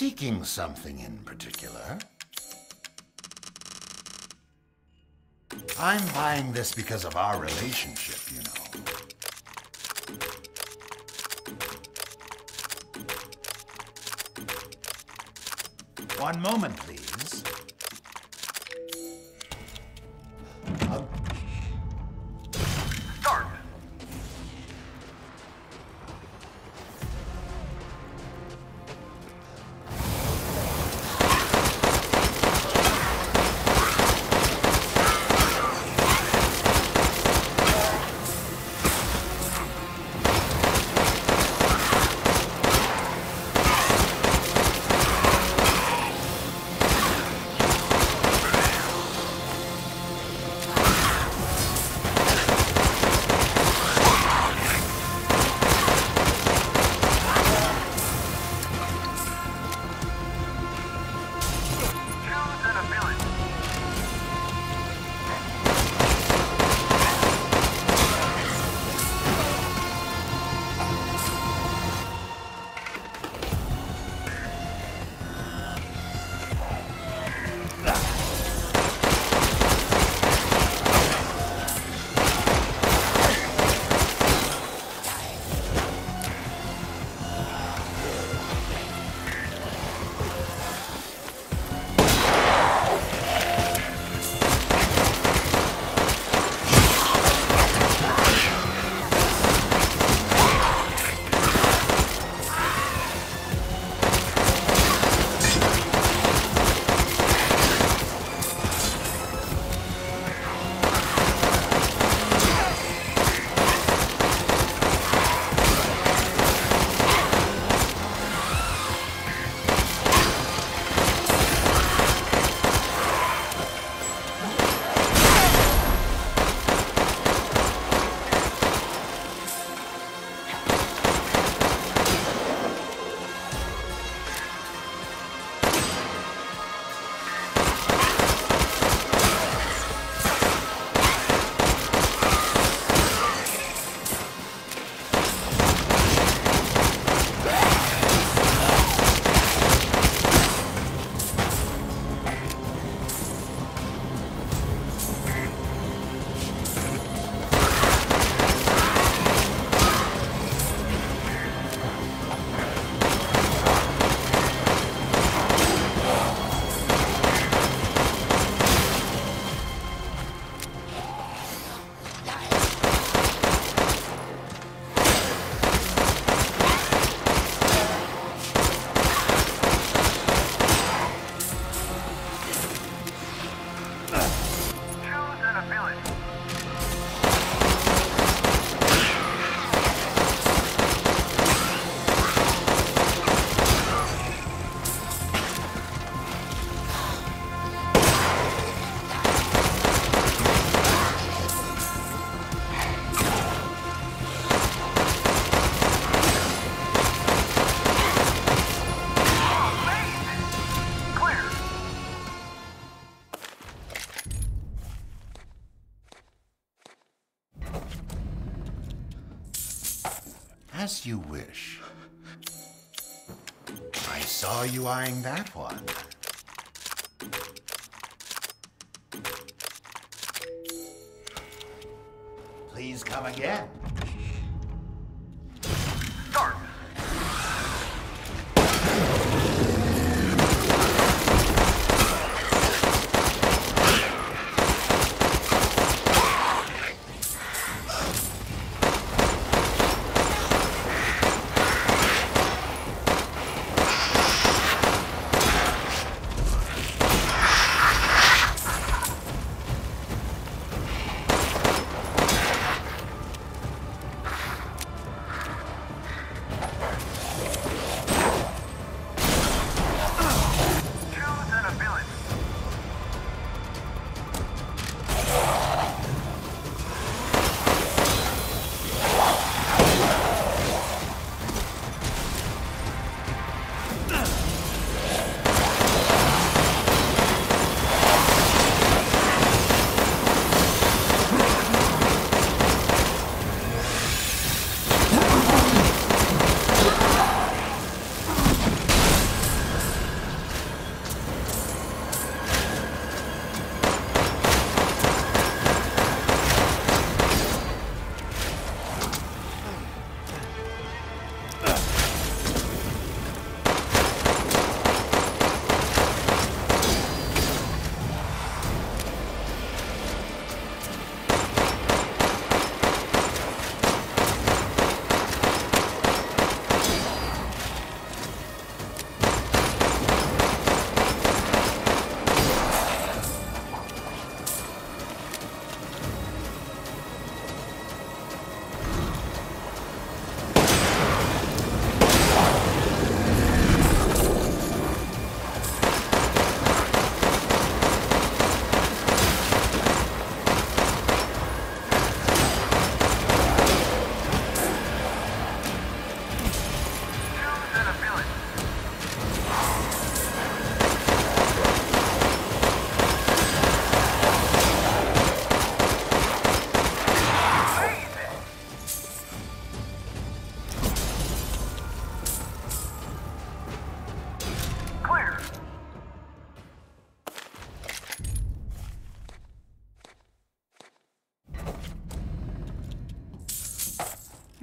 seeking something in particular? I'm buying this because of our relationship, you know. One moment, please. Wish. I saw you eyeing that one. Please come again.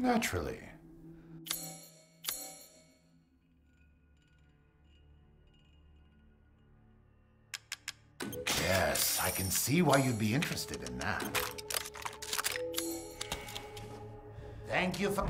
Naturally. Yes, I can see why you'd be interested in that. Thank you for...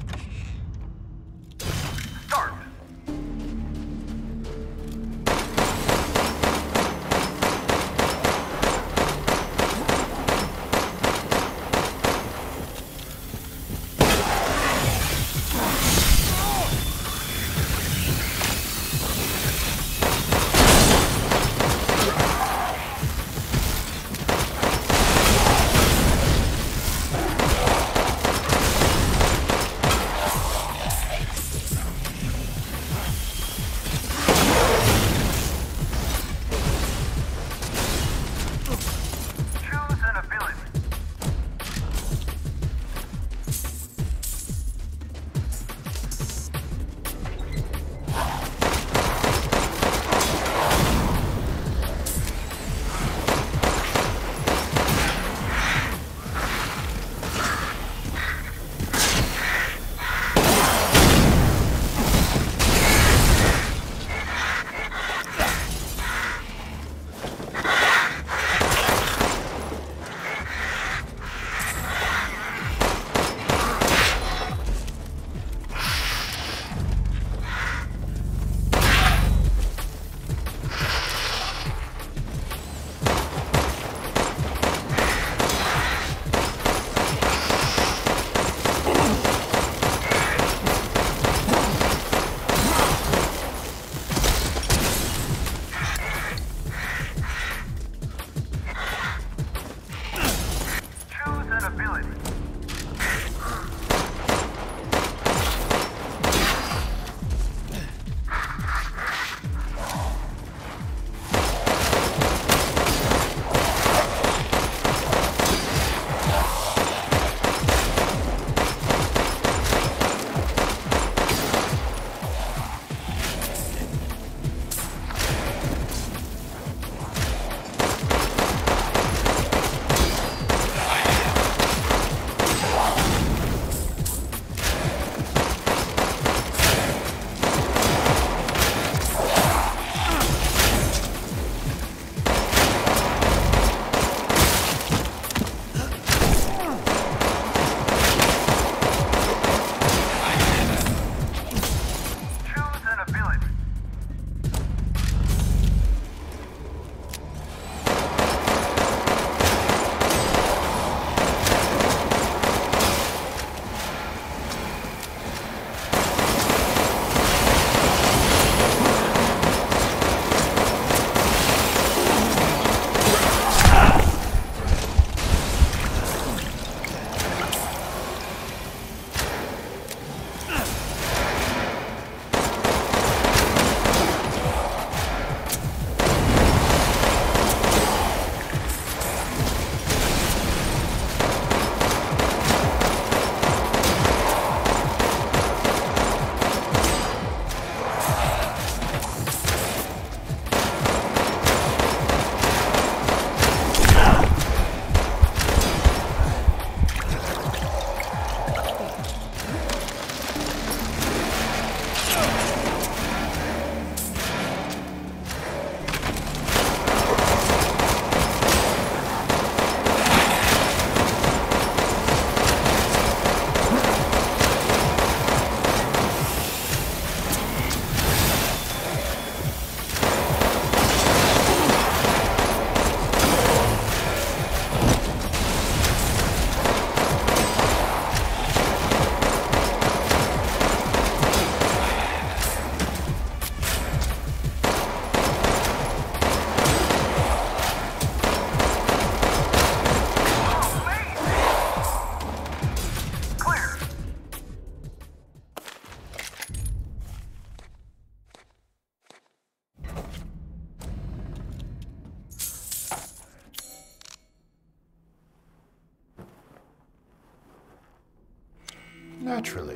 Naturally.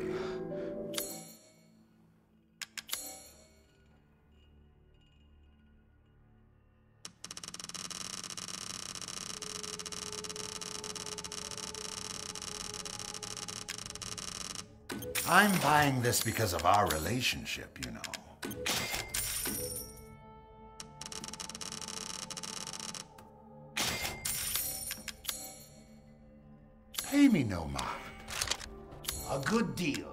I'm buying this because of our relationship, you know. Pay me no mind. A good deal,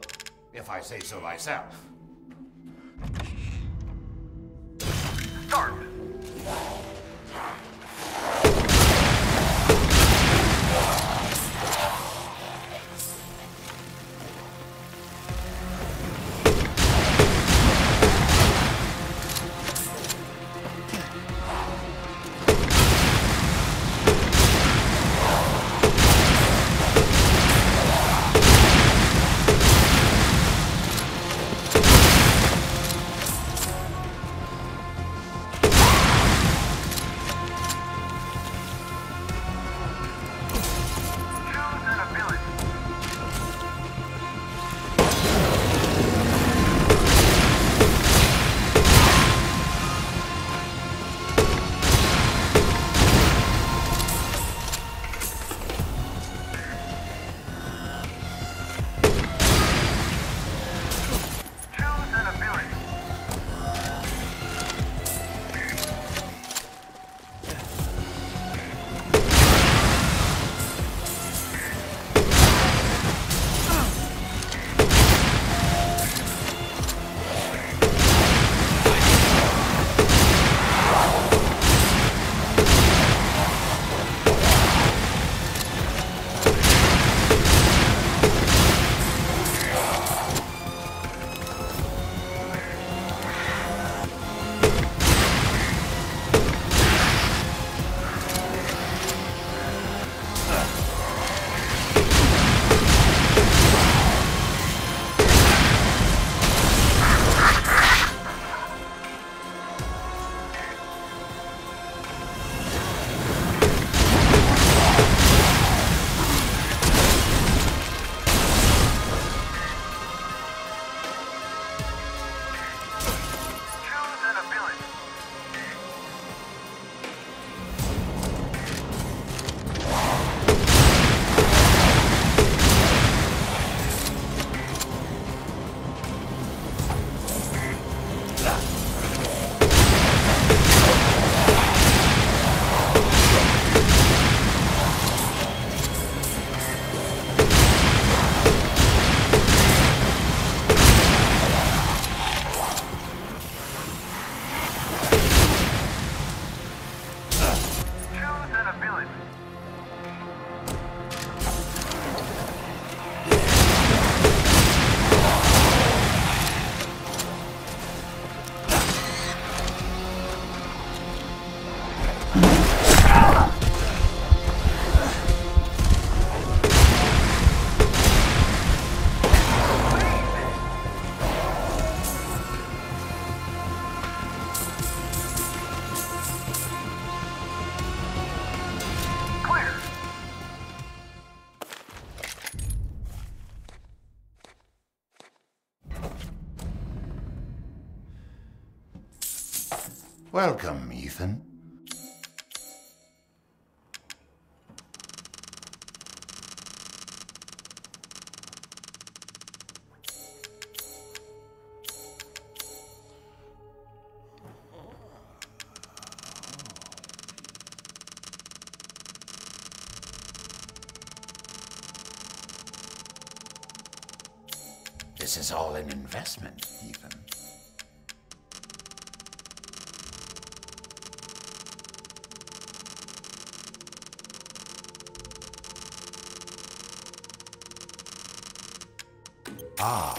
if I say so myself. Choose an Welcome, Ethan. This is all an investment, Ethan. Ah.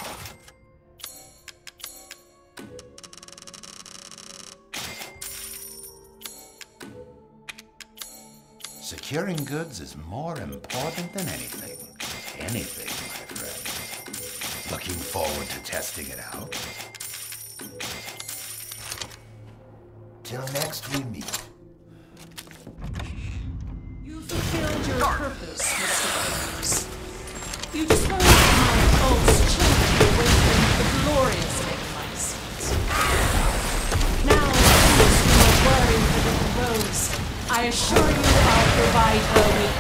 Securing goods is more important than anything. Anything, my friend. Looking forward to testing it out. Till next we meet. assure you I'll provide her with